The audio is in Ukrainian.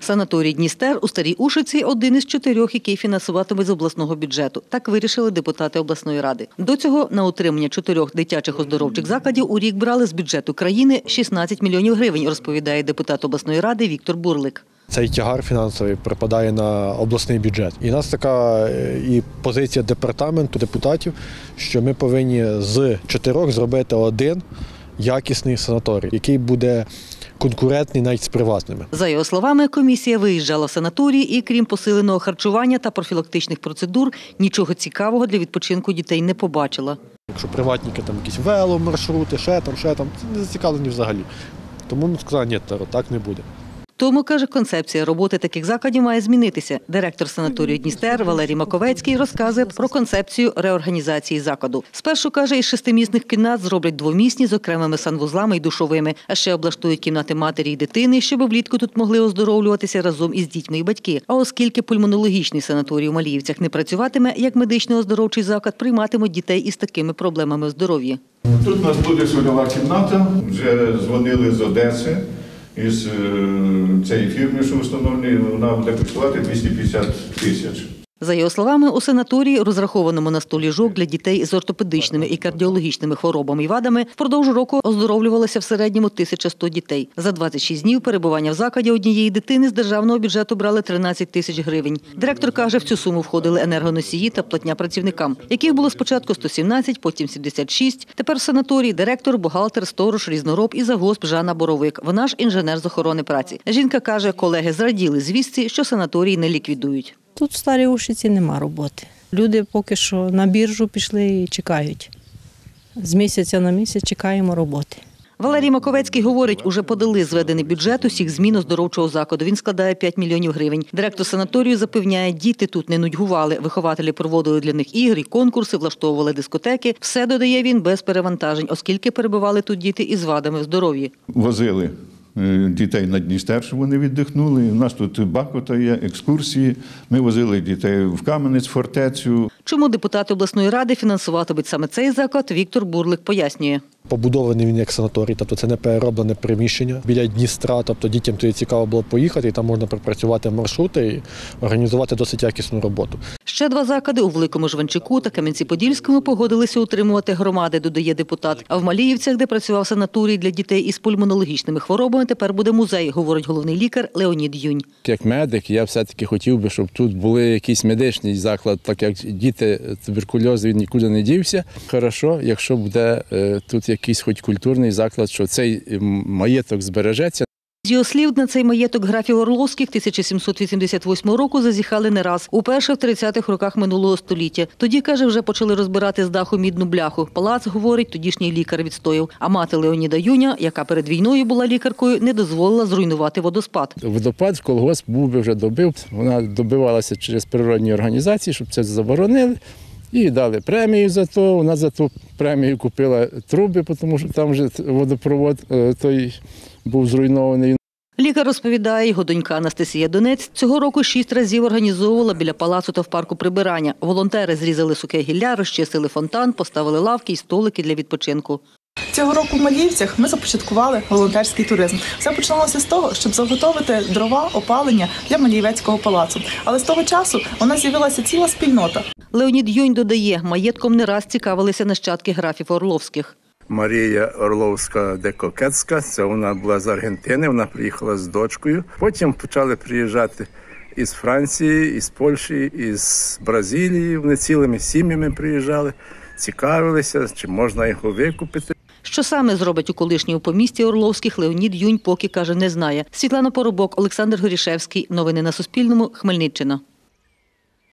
Санаторій Дністер у Старій Ушиці один із чотирьох, який фінансуватиме з обласного бюджету. Так вирішили депутати обласної ради. До цього на утримання чотирьох дитячих оздоровчих закладів у рік брали з бюджету країни 16 мільйонів гривень, розповідає депутат обласної ради Віктор Бурлик. Цей тягар фінансовий припадає на обласний бюджет. І у нас така е, і позиція департаменту депутатів, що ми повинні з чотирьох зробити один якісний санаторій, який буде конкурентний навіть з приватними. За його словами, комісія виїжджала в санаторії і, крім посиленого харчування та профілактичних процедур, нічого цікавого для відпочинку дітей не побачила. Якщо приватники там якісь вело, маршрути, ще там, ще там, це не зацікавлені взагалі. Тому ми сказали, ні, Таро, так не буде. Тому каже, концепція роботи таких закладів має змінитися. Директор санаторію Дністер Валерій Маковецький розказує про концепцію реорганізації закладу. Спершу каже, із шестимісних кімнат зроблять двомісні з окремими санвузлами і душовими, а ще облаштують кімнати матері і дитини, щоб влітку тут могли оздоровлюватися разом із дітьми і батьки. А оскільки пульмонологічний санаторій у Маліївцях не працюватиме, як медично оздоровчий заклад прийматимуть дітей із такими проблемами здоров'я. Тут у нас буде сольова кімната. Вже дзвонили з Одеси із е, цієї фірми, що встановлені, вона буде коштувати 250 тисяч. За його словами, у санаторії, розрахованому на 100 ліжок для дітей з ортопедичними і кардіологічними хворобами і вадами, впродовж року оздоровлювалося в середньому 1100 дітей. За 26 днів перебування в закладі однієї дитини з державного бюджету брали 13 тисяч гривень. Директор каже, в цю суму входили енергоносії та платня працівникам, яких було спочатку 117, потім 76. Тепер в санаторії директор, бухгалтер, сторож, різнороб і загосп Жанна Боровик. Вона ж інженер з охорони праці. Жінка каже, колеги зраділи звістці, що санаторії не ліквідують. Тут в Старій Ушиці нема роботи. Люди поки що на біржу пішли і чекають. З місяця на місяць чекаємо роботи. Валерій Маковецький говорить, уже подали зведений бюджет усіх змін оздоровчого закладу. Він складає 5 мільйонів гривень. Директор санаторію запевняє, діти тут не нудьгували. Вихователі проводили для них ігри, конкурси, влаштовували дискотеки. Все додає він без перевантажень, оскільки перебували тут діти із вадами здоров'я. Возили дітей на Дністер, щоб вони віддихнули. У нас тут Бакота є, екскурсії. Ми возили дітей в Кам'янець, фортецю. Чому депутати обласної ради фінансуватимуть саме цей заклад? Віктор Бурлик пояснює. Побудований він як санаторій, тобто це не перероблене приміщення біля Дністра. Тобто дітям туди цікаво було поїхати, і там можна пропрацювати маршрути і організувати досить якісну роботу. Ще два заклади у Великому Жванчику та Кам'янці-Подільському погодилися утримувати громади, додає депутат. А в Маліївцях, де працював санаторій для дітей із пульмонологічними хворобами, тепер буде музей, говорить головний лікар Леонід Юнь. Як медик, я все-таки хотів би, щоб тут були якийсь медичний заклад, так як діти туберкульоз він нікуди не дівся. Хорошо, якщо буде е, тут якийсь хоч культурний заклад, що цей маєток збережеться. З його слів, на цей маєток графів Орловських 1788 року зазіхали не раз, уперше в 30-х роках минулого століття. Тоді, каже, вже почали розбирати з даху мідну бляху. Палац, говорить, тодішній лікар відстояв. А мати Леоніда Юня, яка перед війною була лікаркою, не дозволила зруйнувати водоспад. Водопад в колгосп був би вже добив. Вона добивалася через природні організації, щоб це заборонили. І дали премію за то. Вона за ту премію купила труби, тому що там вже водопровод е, той був зруйнований. Лікар розповідає, його донька Анастасія Донець цього року шість разів організовувала біля палацу та в парку прибирання. Волонтери зрізали суке гілля, розчистили фонтан, поставили лавки і столики для відпочинку. Цього року в Маліївцях ми започаткували волонтерський туризм. Все починалося з того, щоб заготовити дрова, опалення для Маліївецького палацу. Але з того часу у нас з'явилася ціла спільнота. Леонід Юнь додає, маєтком не раз цікавилися нащадки графів Орловських. Марія Орловська Декокецька. Це вона була з Аргентини. Вона приїхала з дочкою. Потім почали приїжджати із Франції, із Польщі, із Бразилії. Вони цілими сім'ями приїжджали, цікавилися, чи можна його викупити. Що саме зробить у колишньому помісті Орловських, Леонід Юнь поки каже не знає. Світлана Поробок, Олександр Горішевський. Новини на Суспільному. Хмельниччина.